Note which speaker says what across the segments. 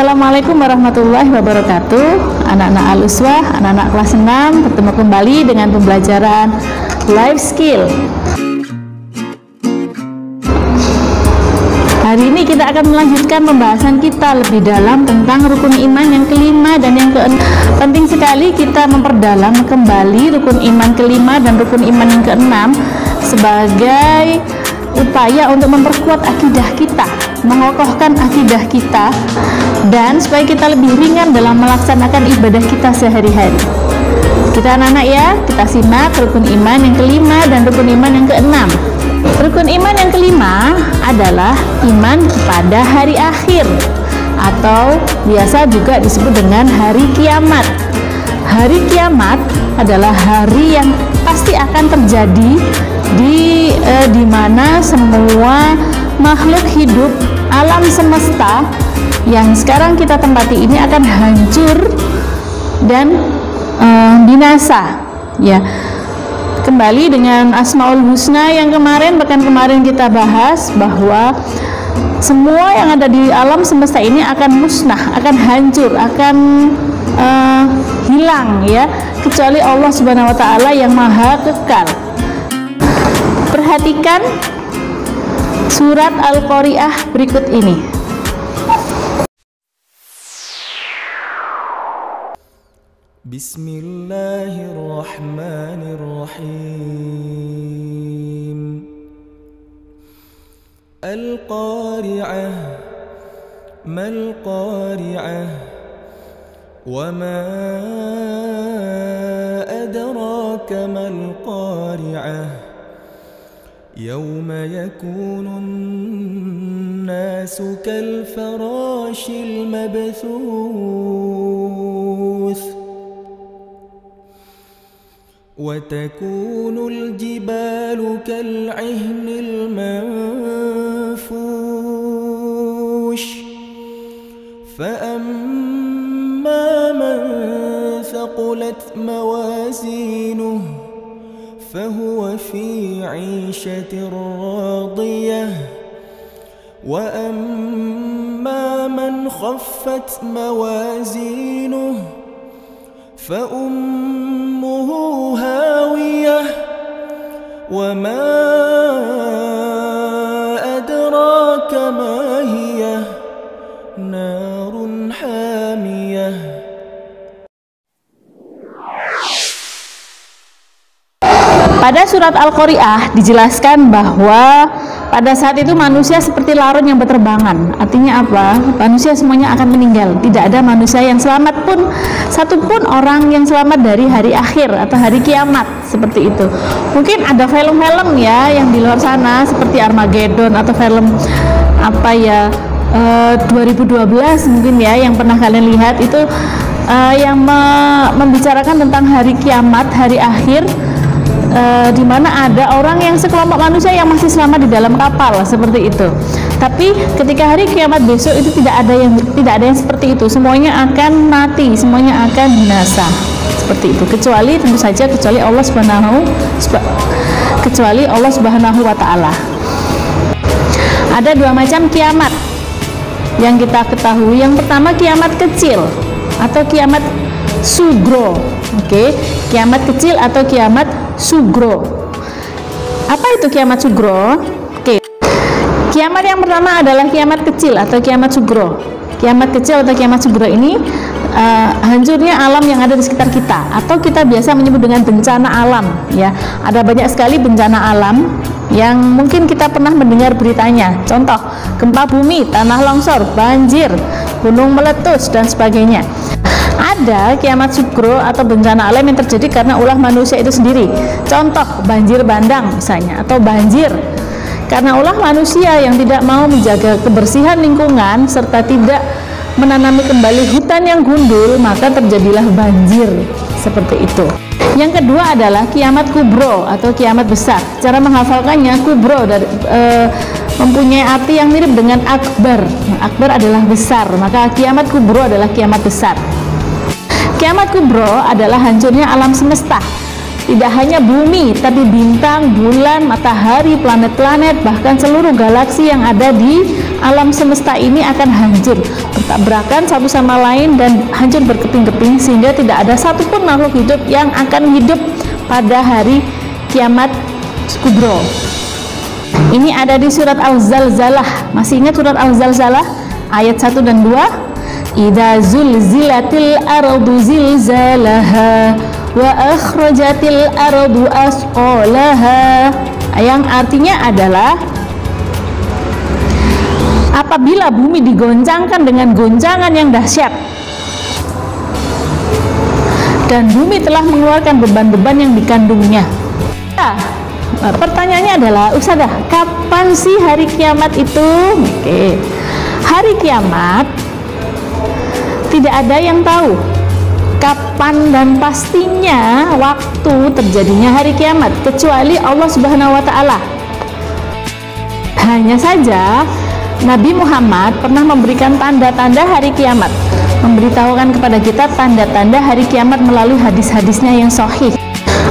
Speaker 1: Assalamualaikum warahmatullahi wabarakatuh Anak-anak Aluswah, anak-anak kelas 6 Bertemu kembali dengan pembelajaran Life Skill Hari ini kita akan melanjutkan pembahasan kita lebih dalam tentang rukun iman yang kelima dan yang keenam. Penting sekali kita memperdalam kembali rukun iman kelima dan rukun iman yang keenam sebagai upaya untuk memperkuat akidah kita, mengokohkan akidah kita dan supaya kita lebih ringan dalam melaksanakan ibadah kita sehari-hari. Kita anak-anak ya, kita simak rukun iman yang kelima dan rukun iman yang keenam. Rukun iman yang kelima adalah iman kepada hari akhir atau biasa juga disebut dengan hari kiamat. Hari kiamat adalah hari yang pasti akan terjadi di eh, di mana semua makhluk hidup alam semesta yang sekarang kita tempati ini akan hancur dan eh, binasa ya kembali dengan Asmaul Husna yang kemarin bahkan kemarin kita bahas bahwa semua yang ada di alam semesta ini akan musnah, akan hancur, akan uh, hilang ya, kecuali Allah Subhanahu wa taala yang maha kekal. Perhatikan surat Al-Qari'ah berikut ini.
Speaker 2: بسم الله الرحمن الرحيم القارعة ما القارعة وما أدراك ما القارعة يوم يكون الناس كالفراش المبثوث وتكون الجبال كالعهن المنفوش فأما من ثقلت موازينه فهو في عيشة راضية. وأما من خفت موازينه فأمه هاوية. وما أدراك ما
Speaker 1: Pada surat Al-Qari'ah dijelaskan bahwa pada saat itu manusia seperti larun yang berterbangan. Artinya apa? Manusia semuanya akan meninggal. Tidak ada manusia yang selamat pun satupun orang yang selamat dari hari akhir atau hari kiamat seperti itu. Mungkin ada film-film ya yang di luar sana seperti Armageddon atau film apa ya uh, 2012 mungkin ya yang pernah kalian lihat itu uh, yang me membicarakan tentang hari kiamat, hari akhir uh, di mana ada orang yang sekelompok manusia yang masih selamat di dalam kapal seperti itu. Tapi ketika hari kiamat besok itu tidak ada yang tidak ada yang seperti itu. Semuanya akan mati, semuanya akan binasa. Seperti itu. Kecuali tentu saja kecuali Allah Subhanahu kecuali Allah Subhanahu wa taala. Ada dua macam kiamat yang kita ketahui. Yang pertama kiamat kecil atau kiamat sugro. Oke, okay? kiamat kecil atau kiamat sugro. Apa itu kiamat sugro? Oke. Kiamat yang pertama adalah kiamat kecil atau kiamat sugro. Kiamat kecil atau kiamat sugro ini uh, hancurnya alam yang ada di sekitar kita atau kita biasa menyebut dengan bencana alam ya. Ada banyak sekali bencana alam yang mungkin kita pernah mendengar beritanya. Contoh, gempa bumi, tanah longsor, banjir, gunung meletus dan sebagainya ada kiamat sugro atau bencana alam yang terjadi karena ulah manusia itu sendiri. Contoh banjir bandang misalnya atau banjir karena ulah manusia yang tidak mau menjaga kebersihan lingkungan serta tidak menanami kembali hutan yang gundul maka terjadilah banjir seperti itu. Yang kedua adalah kiamat kubro atau kiamat besar. Cara menghafalkannya kubro dari e, mempunyai arti yang mirip dengan akbar. Akbar adalah besar, maka kiamat kubro adalah kiamat besar. Kiamat kubro adalah hancurnya alam semesta. Tidak hanya bumi, tapi bintang, bulan, matahari, planet-planet, bahkan seluruh galaksi yang ada di alam semesta ini akan hancur bertabrakan satu sama lain dan hancur berkeping-keping sehingga tidak ada satupun makhluk hidup yang akan hidup pada hari kiamat kubro. Ini ada di surat Al-Zalzalah. Masih ingat surat Al-Zalzalah ayat 1 dan 2 Zulzilatil ardu zilzalaha wa akhrajatil ardu asqalaha yang artinya adalah apabila bumi digoncangkan dengan goncangan yang dahsyat dan bumi telah mengeluarkan beban-beban yang dikandungnya. Nah, pertanyaannya adalah, Ustazah, kapan sih hari kiamat itu? Oke. Hari kiamat tidak ada yang tahu kapan dan pastinya waktu terjadinya hari kiamat kecuali Allah Subhanahu wa taala. Hanya saja Nabi Muhammad pernah memberikan tanda-tanda hari kiamat, memberitahukan kepada kita tanda-tanda hari kiamat melalui hadis-hadisnya yang sahih.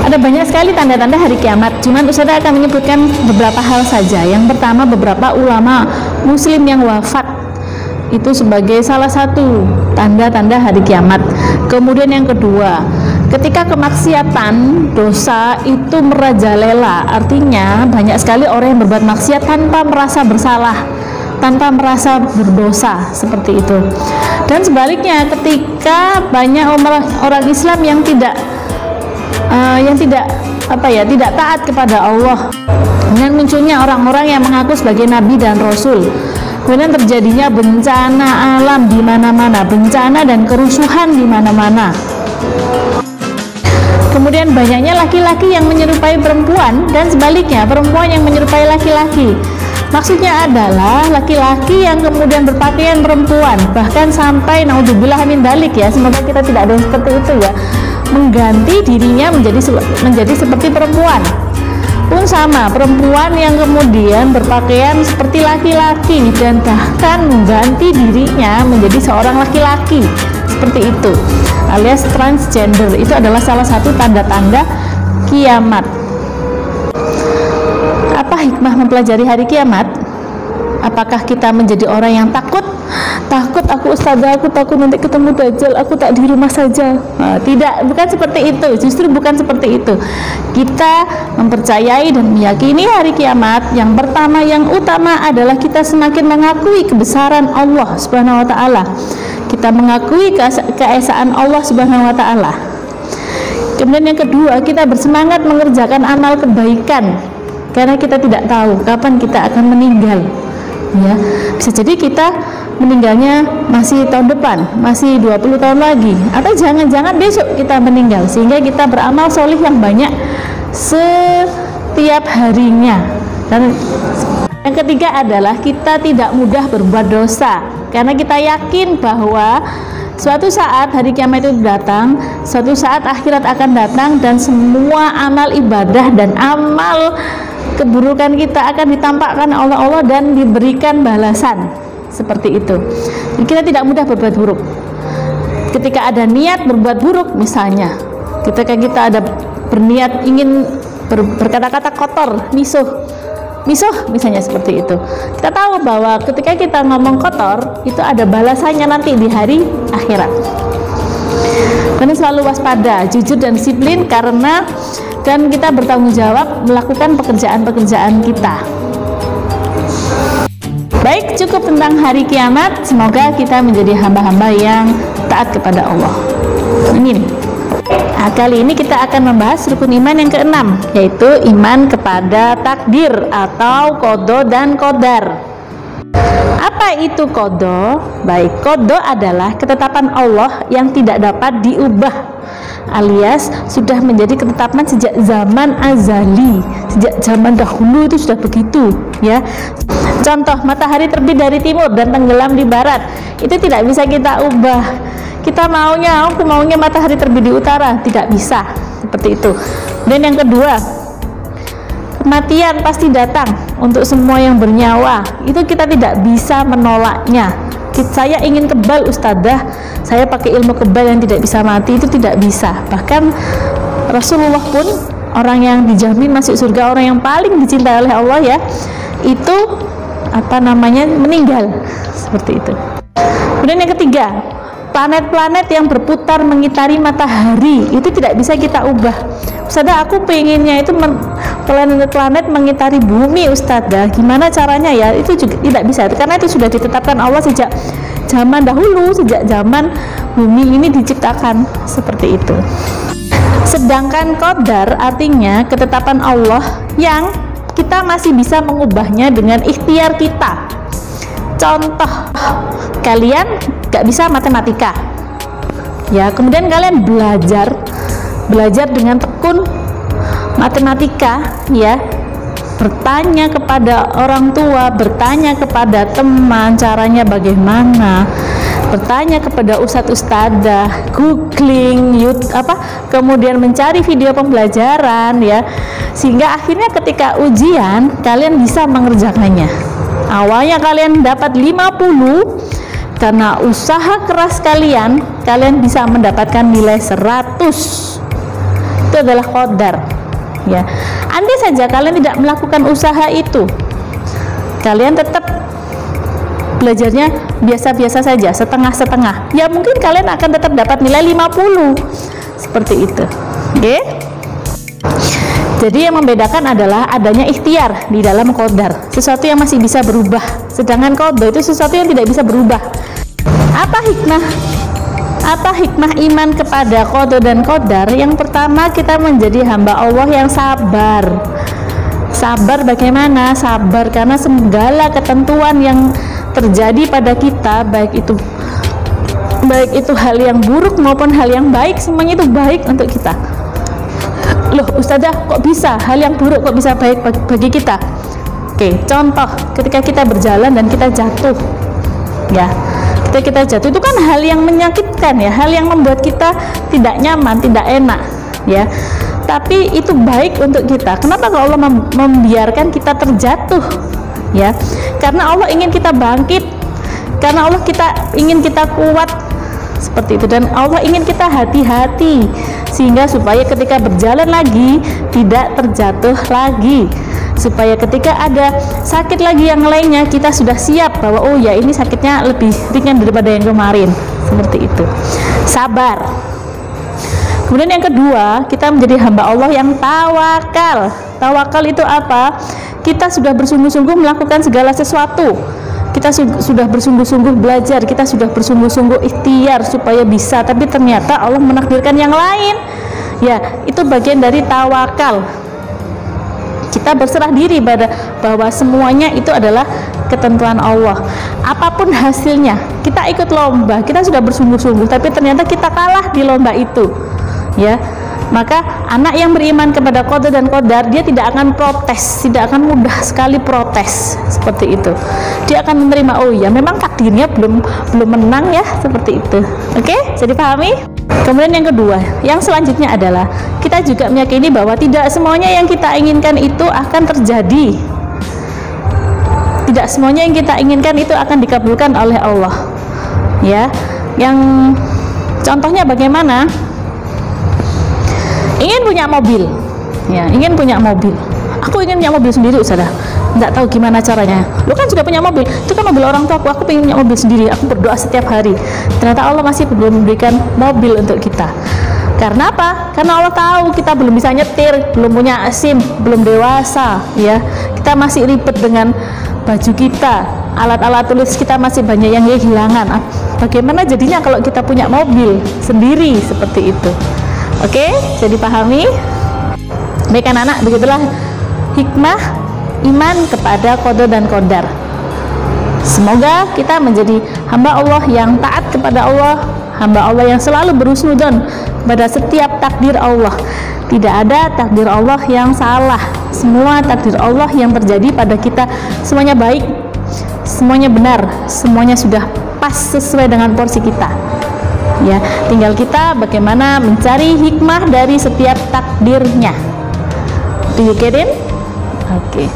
Speaker 1: Ada banyak sekali tanda-tanda hari kiamat, cuman Ustazah akan menyebutkan beberapa hal saja. Yang pertama, beberapa ulama muslim yang wafat itu sebagai salah satu tanda-tanda hari kiamat. Kemudian yang kedua, ketika kemaksiatan dosa itu merajalela, artinya banyak sekali orang yang berbuat maksiat tanpa merasa bersalah tanpa merasa berdosa seperti itu. Dan sebaliknya, ketika banyak orang, Islam yang tidak uh, yang tidak apa ya tidak taat kepada Allah dengan munculnya orang-orang yang mengaku sebagai nabi dan rasul kemudian terjadinya bencana alam di mana-mana bencana dan kerusuhan di mana-mana kemudian banyaknya laki-laki yang menyerupai perempuan dan sebaliknya perempuan yang menyerupai laki-laki Maksudnya adalah laki-laki yang kemudian berpakaian perempuan, bahkan sampai naudzubillah min dalik ya, semoga kita tidak ada yang seperti itu ya, mengganti dirinya menjadi menjadi seperti perempuan. Pun sama, perempuan yang kemudian berpakaian seperti laki-laki dan bahkan mengganti dirinya menjadi seorang laki-laki. Seperti itu. Alias transgender itu adalah salah satu tanda-tanda kiamat apa hikmah mempelajari hari kiamat? Apakah kita menjadi orang yang takut? Takut aku ustazah, aku takut nanti ketemu dajjal, aku tak di rumah saja. Nah, tidak, bukan seperti itu. Justru bukan seperti itu. Kita mempercayai dan meyakini hari kiamat. Yang pertama, yang utama adalah kita semakin mengakui kebesaran Allah Subhanahu wa taala. Kita mengakui keesaan Allah Subhanahu wa taala. Kemudian yang kedua, kita bersemangat mengerjakan amal kebaikan karena kita tidak tahu kapan kita akan meninggal ya bisa jadi kita meninggalnya masih tahun depan masih 20 tahun lagi. Atau jangan-jangan besok kita meninggal sehingga kita beramal solih yang banyak setiap harinya. Dan yang ketiga adalah kita tidak mudah berbuat dosa karena kita yakin bahwa suatu saat hari kiamat itu datang, suatu saat akhirat akan datang dan semua amal ibadah dan amal keburukan kita akan ditampakkan oleh Allah dan diberikan balasan. Seperti itu. Kita tidak mudah berbuat buruk. Ketika ada niat berbuat buruk misalnya ketika kita ada berniat ingin ber, berkata-kata kotor misuh misuh misalnya seperti itu. Kita tahu bahwa ketika kita ngomong kotor itu ada balasannya nanti di hari akhirat. Dan selalu waspada jujur dan disiplin karena dan kita bertanggung jawab melakukan pekerjaan-pekerjaan kita. Baik, cukup tentang hari kiamat. Semoga kita menjadi hamba-hamba yang taat kepada Allah. Amin. Nah, kali ini kita akan membahas rukun iman yang keenam, yaitu iman kepada takdir atau kodo dan kodar. Apa itu kodo? Baik, kodo adalah ketetapan Allah yang tidak dapat diubah alias sudah menjadi ketetapan sejak zaman azali sejak zaman dahulu itu sudah begitu ya. Contoh matahari terbit dari timur dan tenggelam di barat. Itu tidak bisa kita ubah. Kita maunya aku maunya matahari terbit di utara. Tidak bisa. Seperti itu. Dan yang kedua kematian pasti datang untuk semua yang bernyawa. Itu kita tidak bisa menolaknya saya ingin kebal ustadzah saya pakai ilmu kebal yang tidak bisa mati itu tidak bisa. Bahkan Rasulullah pun orang yang dijamin masuk surga orang yang paling dicintai oleh Allah ya itu apa namanya meninggal. Seperti itu. Kemudian yang ketiga planet-planet yang berputar mengitari matahari. Itu tidak bisa kita ubah. Ustazah aku pengennya itu planet-planet mengitari bumi Ustazah gimana caranya ya? Itu juga tidak bisa. Karena itu sudah ditetapkan Allah sejak zaman dahulu sejak zaman bumi ini diciptakan seperti itu. Sedangkan kodar artinya ketetapan Allah yang kita masih bisa mengubahnya dengan ikhtiar kita. Contoh kalian gak bisa matematika. Ya kemudian kalian belajar belajar dengan tekun matematika ya. Bertanya kepada orang tua bertanya kepada teman caranya bagaimana. Bertanya kepada ustadz ustadzah googling YouTube, apa kemudian mencari video pembelajaran ya. Sehingga akhirnya ketika ujian kalian bisa mengerjakannya. Awalnya kalian dapat 50 karena usaha keras kalian kalian bisa mendapatkan nilai 100 itu adalah kodar ya andai saja kalian tidak melakukan usaha itu kalian tetap belajarnya biasa-biasa saja, setengah-setengah. Ya mungkin kalian akan tetap dapat nilai 50. Seperti itu. Oke? Jadi yang membedakan adalah adanya ikhtiar di dalam kodar, sesuatu yang masih bisa berubah. Sedangkan kodar itu sesuatu yang tidak bisa berubah. Apa hikmah? Apa hikmah iman kepada kodar dan kodar? Yang pertama kita menjadi hamba Allah yang sabar. Sabar bagaimana? Sabar karena segala ketentuan yang terjadi pada kita baik itu baik itu hal yang buruk maupun hal yang baik semuanya itu baik untuk kita loh ustazah kok bisa hal yang buruk kok bisa baik bagi kita oke contoh ketika kita berjalan dan kita jatuh ya ketika kita jatuh itu kan hal yang menyakitkan ya hal yang membuat kita tidak nyaman tidak enak ya. Tapi itu baik untuk kita. Kenapa kalau Allah membiarkan kita terjatuh ya? Karena Allah ingin kita bangkit karena Allah kita ingin kita kuat seperti itu. Dan Allah ingin kita hati-hati sehingga supaya ketika berjalan lagi tidak terjatuh lagi supaya ketika ada sakit lagi yang lainnya kita sudah siap bahwa oh ya ini sakitnya lebih ringan daripada yang kemarin. Seperti itu. Sabar. Kemudian yang kedua kita menjadi hamba Allah yang tawakal. Tawakal itu apa? Kita sudah bersungguh-sungguh melakukan segala sesuatu. Kita su sudah bersungguh-sungguh belajar. Kita sudah bersungguh-sungguh ikhtiar supaya bisa. Tapi ternyata Allah menakdirkan yang lain. Ya itu bagian dari tawakal kita berserah diri pada bahwa semuanya itu adalah ketentuan Allah. Apa pun hasilnya kita ikut lomba. Kita sudah bersungguh-sungguh tapi ternyata kita kalah di lomba itu ya. Maka anak yang beriman kepada kode dan kodar dia tidak akan protes tidak akan mudah sekali protes seperti itu. Dia akan menerima oh ya memang takdirnya belum belum menang ya seperti itu. Oke jadi pahami kemudian yang kedua yang selanjutnya adalah kita juga meyakini bahwa tidak semuanya yang kita inginkan itu akan terjadi. Tidak semuanya yang kita inginkan itu akan dikabulkan oleh Allah. Ya yang contohnya bagaimana? Ingin punya mobil. Ya ingin punya mobil. Aku ingin punya mobil sendiri Ustazah nggak tahu gimana caranya lu kan sudah punya mobil itu kan mobil orang tua aku aku pengen punya mobil sendiri aku berdoa setiap hari ternyata Allah masih belum memberikan mobil untuk kita karena apa? Karena Allah tahu kita belum bisa nyetir, belum punya SIM, belum dewasa, ya. Kita masih ribet dengan baju kita, alat-alat tulis kita masih banyak yang kehilangan. Bagaimana jadinya kalau kita punya mobil sendiri seperti itu? Oke, jadi pahami. Baik anak-anak, begitulah hikmah iman kepada kode dan kodar. Semoga kita menjadi hamba Allah yang taat kepada Allah, hamba Allah yang selalu berusnudon pada setiap takdir Allah. Tidak ada takdir Allah yang salah. Semua takdir Allah yang terjadi pada kita semuanya baik, semuanya benar, semuanya sudah pas sesuai dengan porsi kita ya tinggal kita bagaimana mencari hikmah dari setiap takdirnya do you get it? Oke okay.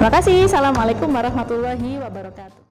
Speaker 1: terima kasih assalamualaikum warahmatullahi wabarakatuh